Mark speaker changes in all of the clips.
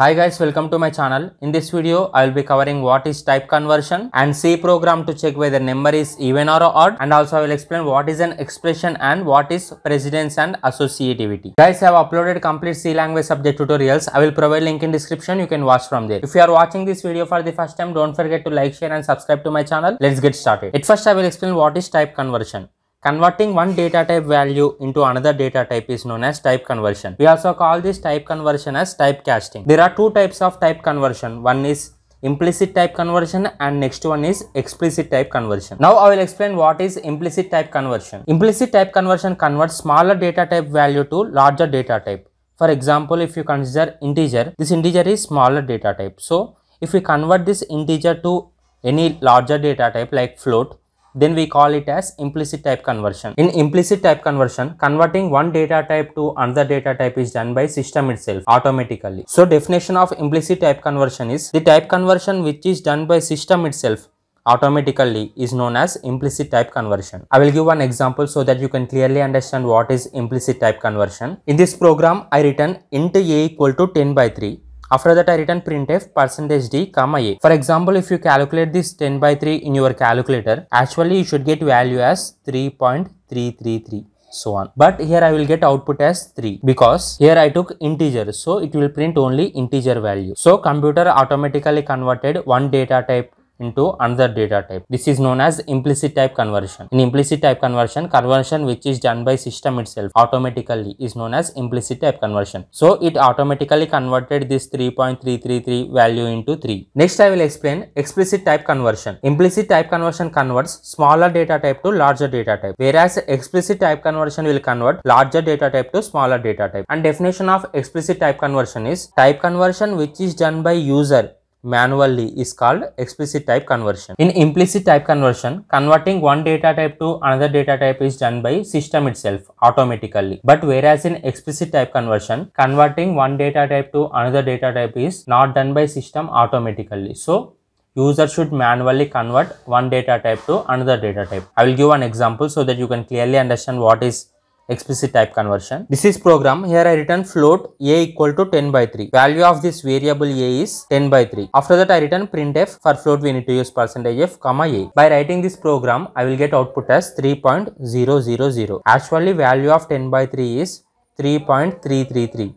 Speaker 1: Hi guys, welcome to my channel. In this video, I will be covering what is type conversion and C program to check whether number is even or odd and also I will explain what is an expression and what is precedence and associativity. Guys, I have uploaded complete C language subject tutorials. I will provide link in description. You can watch from there. If you are watching this video for the first time, don't forget to like, share and subscribe to my channel. Let's get started. At first, I will explain what is type conversion. Converting one data type value into another data type is known as type conversion. We also call this type conversion as type casting. There are two types of type conversion. One is implicit type conversion and next one is explicit type conversion. Now I will explain what is implicit type conversion. Implicit type conversion converts smaller data type value to larger data type. For example, if you consider integer, this integer is smaller data type. So if we convert this integer to any larger data type like float, then we call it as implicit type conversion. In implicit type conversion, converting one data type to another data type is done by system itself automatically. So definition of implicit type conversion is the type conversion which is done by system itself automatically is known as implicit type conversion. I will give one example so that you can clearly understand what is implicit type conversion. In this program, I written int a equal to 10 by 3 after that I return printf percentage d comma a. For example, if you calculate this 10 by 3 in your calculator, actually you should get value as 3.333 so on. But here I will get output as 3 because here I took integer so it will print only integer value. So computer automatically converted one data type into another data type. This is known as implicit type conversion. In implicit type conversion, conversion which is done by system itself automatically is known as implicit type conversion. So it automatically converted this 3.333 value into 3. Next I will explain explicit type conversion. Implicit type conversion converts smaller data type to larger data type whereas explicit type conversion will convert larger data type to smaller data type. And definition of explicit type conversion is type conversion which is done by user manually is called explicit type conversion. In implicit type conversion, converting one data type to another data type is done by system itself automatically. But whereas in explicit type conversion, converting one data type to another data type is not done by system automatically. So user should manually convert one data type to another data type. I will give one example so that you can clearly understand what is explicit type conversion. This is program. Here I return float a equal to 10 by 3. Value of this variable a is 10 by 3. After that I return printf. For float we need to use percentage f comma a. By writing this program I will get output as 3.000. Actually value of 10 by 3 is 3.333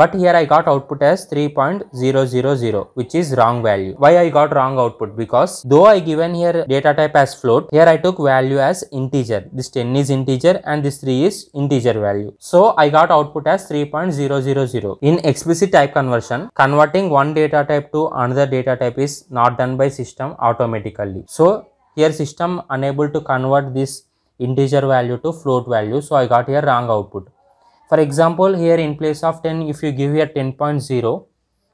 Speaker 1: but here I got output as 3.000 which is wrong value. Why I got wrong output? Because though I given here data type as float, here I took value as integer. This 10 is integer and this 3 is integer value. So I got output as 3.000. In explicit type conversion, converting one data type to another data type is not done by system automatically. So here system unable to convert this integer value to float value. So I got here wrong output. For example, here in place of 10, if you give here 10.0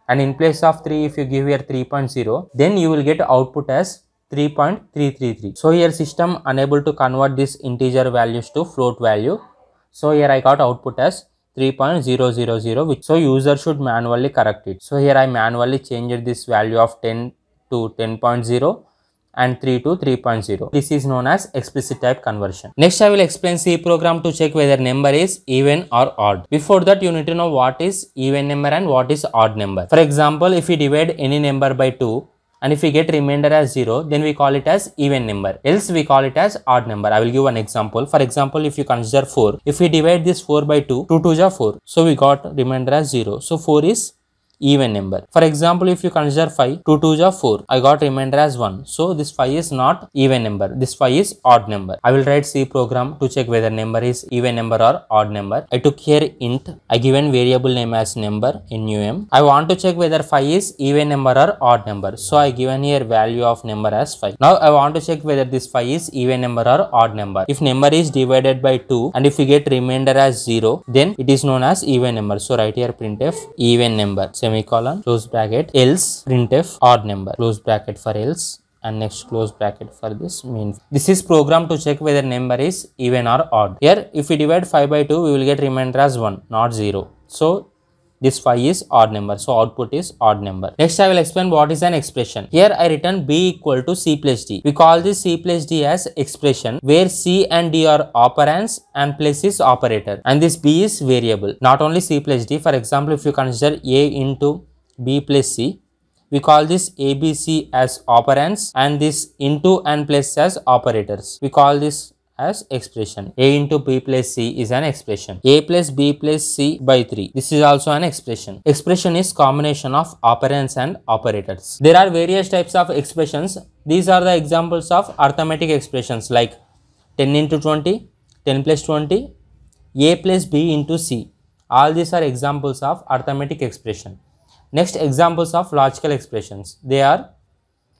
Speaker 1: and in place of 3, if you give here 3.0, then you will get output as 3.333. So here system unable to convert this integer values to float value. So here I got output as 3.000 which so user should manually correct it. So here I manually changed this value of 10 to 10.0 and 3 to 3.0. This is known as explicit type conversion. Next I will explain C program to check whether number is even or odd. Before that you need to know what is even number and what is odd number. For example, if we divide any number by 2 and if we get remainder as 0 then we call it as even number else we call it as odd number. I will give one example. For example, if you consider 4, if we divide this 4 by 2, 2 2 is 4. So we got remainder as 0. So 4 is even number. For example, if you consider 5, 2 2 is 4. I got remainder as 1. So this 5 is not even number. This 5 is odd number. I will write C program to check whether number is even number or odd number. I took here int. I given variable name as number in num. I want to check whether 5 is even number or odd number. So I given here value of number as 5. Now I want to check whether this 5 is even number or odd number. If number is divided by 2 and if we get remainder as 0 then it is known as even number. So write here printf even number semicolon close bracket. Else printf odd number. Close bracket for else and next close bracket for this main. This is program to check whether number is even or odd. Here if we divide 5 by 2 we will get remainder as 1 not 0 so this 5 is odd number. So output is odd number. Next i will explain what is an expression. Here i return b equal to c plus d. We call this c plus d as expression where c and d are operands and plus is operator. And this b is variable. Not only c plus d. For example if you consider a into b plus c we call this abc as operands and this into and plus as operators. We call this as expression. A into b plus c is an expression. A plus b plus c by 3 this is also an expression. Expression is combination of operands and operators. There are various types of expressions. These are the examples of arithmetic expressions like 10 into 20 10 plus 20 a plus b into c. All these are examples of arithmetic expression. Next examples of logical expressions. They are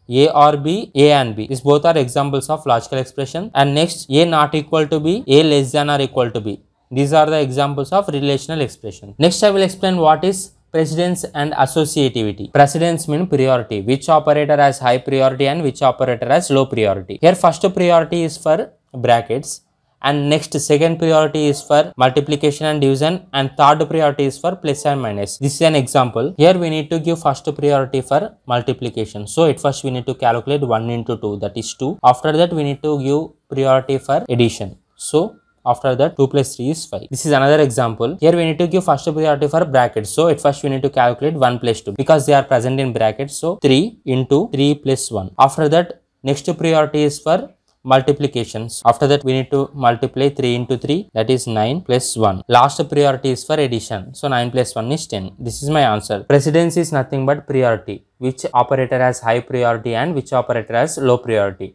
Speaker 1: a or b a and b. These both are examples of logical expression. And next a not equal to b a less than or equal to b. These are the examples of relational expression. Next i will explain what is precedence and associativity. Precedence mean priority. Which operator has high priority and which operator has low priority? Here first priority is for brackets and next second priority is for multiplication and division and third priority is for plus and minus. This is an example. Here we need to give first priority for multiplication. So at first we need to calculate 1 into 2 that is 2 after that we need to give priority for addition. So after that 2 plus 3 is 5 this is another example. Here we need to give first priority for brackets. So at first we need to calculate 1 plus 2 because they are present in brackets. So 3 into 3 plus 1 after that next priority is for multiplications. After that we need to multiply 3 into 3 that is 9 plus 1 last priority is for addition. So 9 plus 1 is 10 this is my answer. Precedence is nothing but priority. Which operator has high priority and which operator has low priority?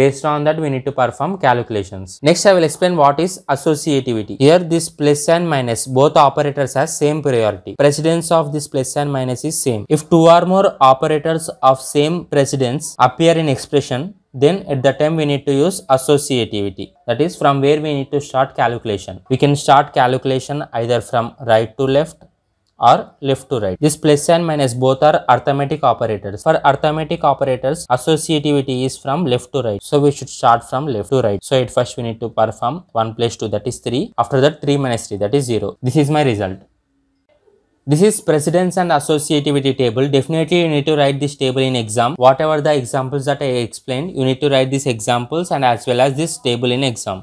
Speaker 1: Based on that we need to perform calculations. Next i will explain what is associativity. Here this plus and minus both operators has same priority. Precedence of this plus and minus is same. If two or more operators of same precedence appear in expression then at the time we need to use associativity that is from where we need to start calculation we can start calculation either from right to left or left to right. This plus and minus both are arithmetic operators. For arithmetic operators, associativity is from left to right. So we should start from left to right. So at first we need to perform 1 plus 2 that is 3. After that 3 minus 3 that is 0. This is my result. This is precedence and associativity table. Definitely you need to write this table in exam. Whatever the examples that I explained, you need to write these examples and as well as this table in exam.